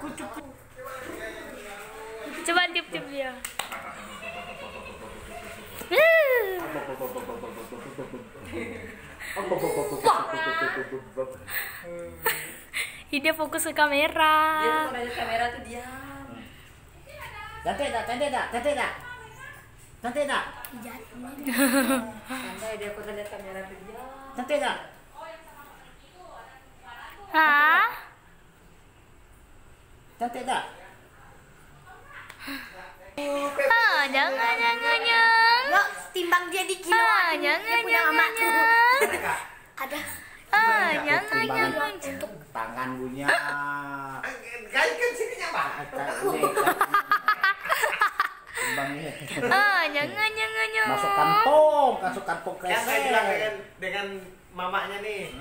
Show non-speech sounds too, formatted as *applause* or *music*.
Kutuk Coba tiup-tiup dia. *laughs* Dia fokus ke kamera. Dia kalau ada kamera tuh diam. Cantik tak? Cantik tak? Cantik tak? Cantik tak? Santai dia kalau ada kamera tuh diam. Cantik tak? Hah? Cantik tak? Ah, jangan, jangan, jangan. Lo timbang dia di kilo. Ah, jangan, jangan. Ada. Ah, jangan, jangan. untuk tangan punya. Kan kan sininya Pak. Timbangnya. Ah, jangan, jangan, jangan. Masuk kantong, masuk kantong Yang saya kresek. bilang dengan dengan mamanya nih.